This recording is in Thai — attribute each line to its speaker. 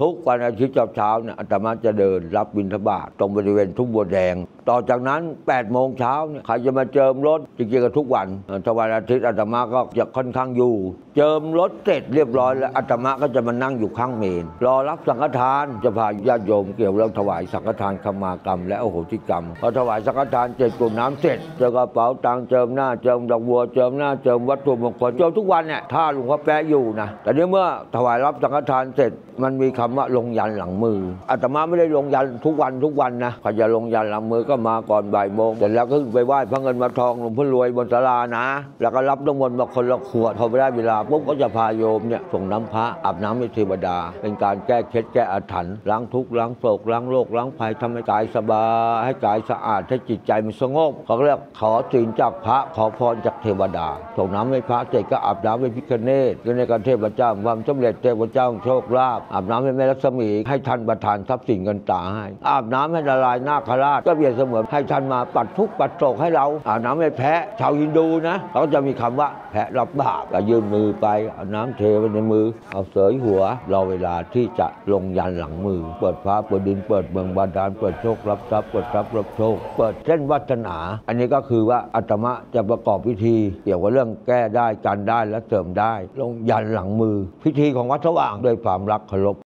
Speaker 1: ทุกวันอาทิตย์เช้าๆเนี่ยอาตมาจะเดินรับบิณฑบาตตรงบริเวณทุ่งบัวแดง ต่อจากนั้น8โมงเช้าเนี่ยใครจะมาเจิมรถจริงๆก็ทุกวันถ้าวันอาทิตย์อาตมาก็จะค่อนข้างอยู่ เจิมรถเสร็จเรียบร้อยแล้วอาตมาก็จะมานั่งอยู่ข้างเมน รอรับสังฆทานจะพาญาติโยมเกี่ยวเรื่องถวายสังฆทานขมากรรม และโอโหสิกรรมพอถวายสังฆทานเสร็จกลุ่มน้ำเสร็จเจอกระเป๋าตังเจิมหน้าเจิมดอกบัวเจิมหน้าเจิมวัตถุมงคลเจิมทุกวันเนี่ยถ้าหลวงพ่อแป๊ะอยู่นะแต่เนี้เมื่อถวายรับสังฆทานเสร็จมันมีคำว่าลงยันหลังมืออาตมาไม่ได้ลงยันทุกวันทุกวันนะใครจะลงยันหลังมือก็ก็มาก่อนบ่ายโมงเสร็จแล้วก็ไปไหว้พระเงินมาทองหลวงพ่อรวยบนศาลานะ แล้วก็รับน้ำมนต์มาคนละขวดพอไปได้เวลาปุ๊บก็จะพาโยมเนี่ยส่งน้ำพระอาบน้ำให้เทวดา เป็นการแก้เคล็ดแก้อาถรรพ์ล้างทุกข์ล้างโศกล้างโรคล้างภัยทำให้กายสบายให้กายสะอาดให้จิตใจมันสงบเขาเรียกขอศีลจากพระขอพรจากเทวดาส่งน้ำให้พระเสร็จก็อาบน้ำให้พิคเนตก็ในการเทพเจ้าความสำเร็จเทพเจ้าโชคลาภอาบน้ำให้แม่ลักษมีให้ท่านประทานทรัพย์สินเงินตาให้อาบน้ำให้ละลายนาคราชก็เปรียบเสมือนให้ท่านมาปัดทุกปัดโศกให้เราอาบน้ำให้แพะชาวฮินดูนะเขาจะมีคำว่าแพะรับบาปก็ยื่นมือไปเอาน้ำเทไว้ในมือ เอาเสยหัวรอเวลาที่จะลงยันหลังมือ เปิดฟ้าเปิดดินเปิดเมืองบาดาลเปิดโชครับทรัพย์เปิดทรัพย์รับโชค เปิดเส้นวัฒนา อันนี้ก็คือว่าอาตมะจะประกอบพิธี เกี่ยวกับเรื่องแก้ได้กันได้และเสริมได้ ลงยันหลังมือ พิธีของวัดสว่างด้วยความรักเคารพ